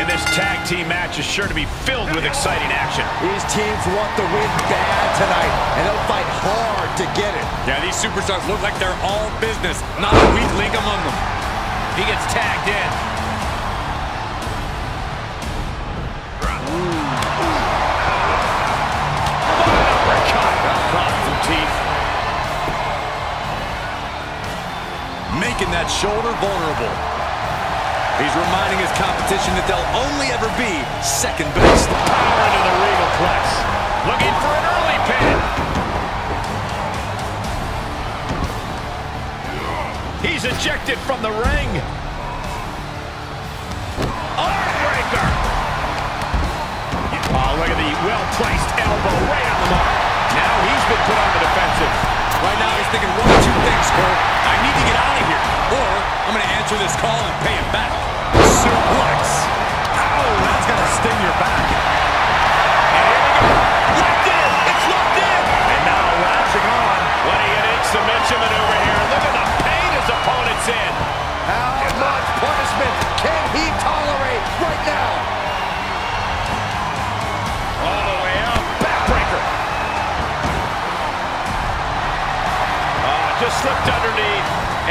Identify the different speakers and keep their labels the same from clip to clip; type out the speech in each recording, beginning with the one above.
Speaker 1: And this tag team match is sure to be filled with exciting action.
Speaker 2: These teams want the win bad tonight, and they'll fight hard to get it.
Speaker 3: Yeah, these superstars look like they're all business, not a weak link among them.
Speaker 1: He gets tagged in.
Speaker 3: Making that shoulder vulnerable. He's reminding his competition that they'll only ever be second best.
Speaker 1: Power into the Regal-Plex. Looking for an early pin. He's ejected from the ring. Armbreaker. Oh, look at the well-placed elbow right on the mark. Now he's been put on the defensive.
Speaker 3: Right now he's thinking one of two things, Cole. I need to get out of here, or I'm going to answer this call and pay him back.
Speaker 1: Suplex. Ow, that's going to sting your back. And here we go.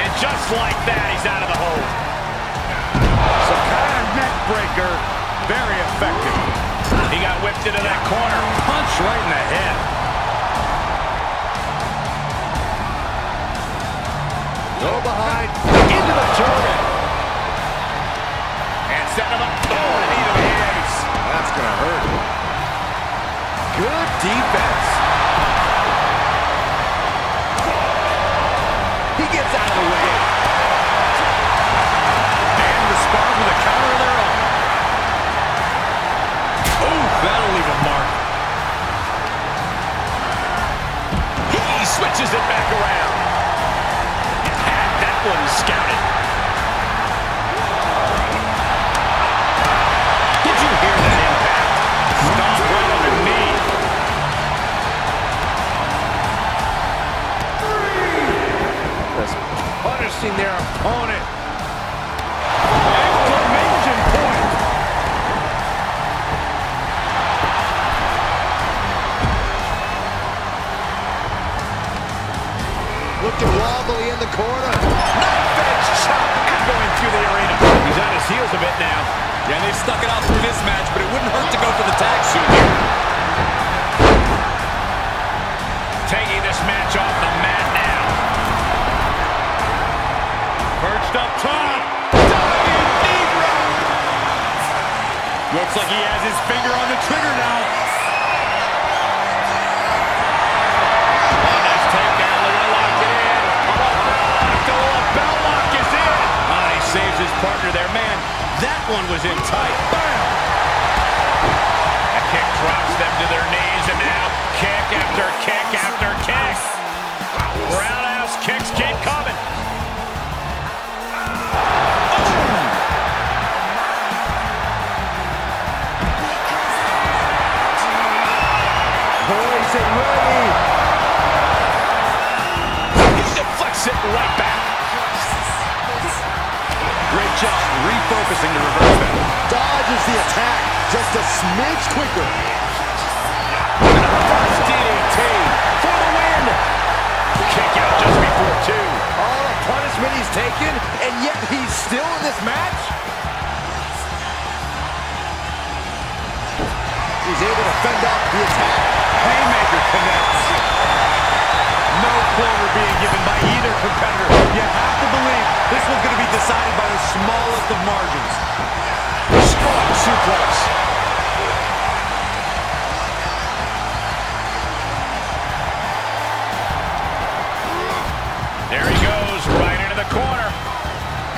Speaker 1: And just like that, he's out of the hole. Some kind of neck breaker. Very effective. He got whipped into that corner. Punch right in the head.
Speaker 2: Go behind, into the German.
Speaker 1: Switches it back around. Had that one scouted. Knife chop echoing through the arena. He's on his heels a bit now.
Speaker 3: Yeah, they've stuck it out through this match, but it wouldn't hurt to go for the tag soon.
Speaker 1: Taking this match off the mat now. Perched up top.
Speaker 3: Looks like he has his finger on the trigger now.
Speaker 1: Partner there. Man, that one was in tight. Bam. A kick drops them to their knees, and now kick after kick after kick. Roundhouse kicks keep coming.
Speaker 2: Poised and ready.
Speaker 1: He deflects it right back.
Speaker 3: Job refocusing to reverse that.
Speaker 2: Dodges the attack just a smidge quicker.
Speaker 1: Reverse DDT for the win. Kick out just before two.
Speaker 2: All the punishment he's taken, and yet he's still in this match? He's able to fend off the attack.
Speaker 1: Haymaker connects. No quarter being given by either competitor.
Speaker 3: You have to believe smallest of margins.
Speaker 1: Strong suplex. There he goes, right into the corner.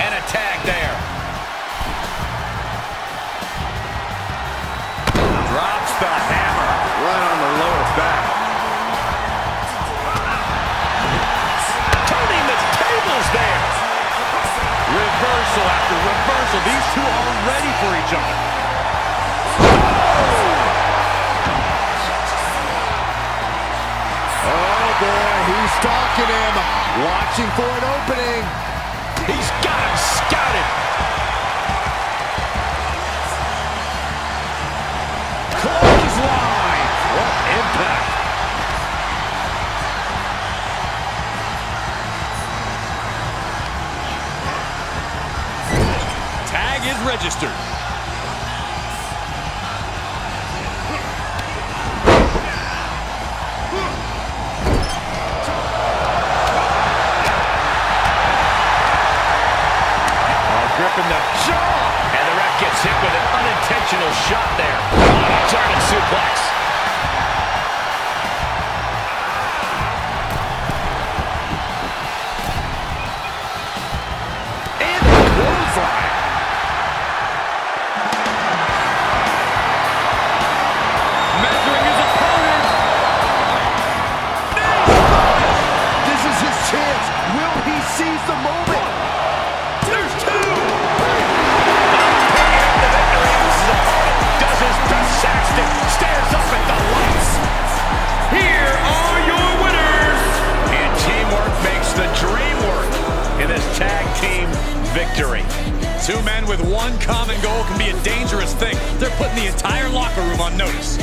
Speaker 1: And a tag there.
Speaker 3: Reversal. These two are ready for each other.
Speaker 2: Oh boy, he's stalking him. Watching for an opening.
Speaker 3: Registered.
Speaker 1: Oh, gripping the jaw. And the ref gets hit with an unintentional shot there. German suplex. Victory.
Speaker 3: Two men with one common goal can be a dangerous thing. They're putting the entire locker room on notice.